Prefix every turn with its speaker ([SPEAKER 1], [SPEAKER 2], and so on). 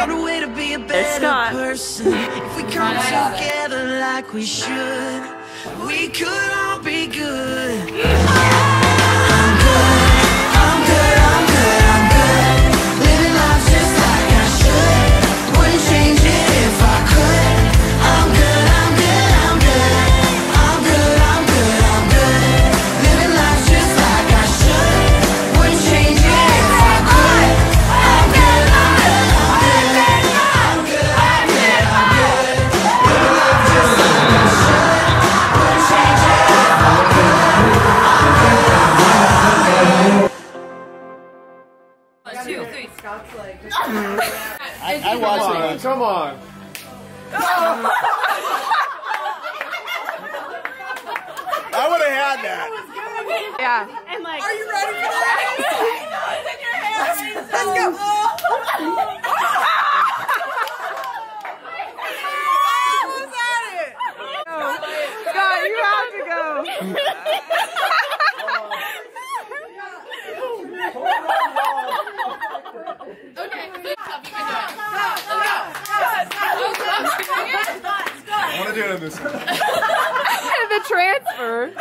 [SPEAKER 1] What a way to be a better person. If we come together like we should, we could
[SPEAKER 2] I, I watched it.
[SPEAKER 3] Come on.
[SPEAKER 2] I would have had that.
[SPEAKER 4] Yeah.
[SPEAKER 5] And like, are you ready for that? it's in your hands. Let's go. Who's at it?
[SPEAKER 4] Scott, you have to go.
[SPEAKER 2] I want to do it in this one.
[SPEAKER 4] the transfer.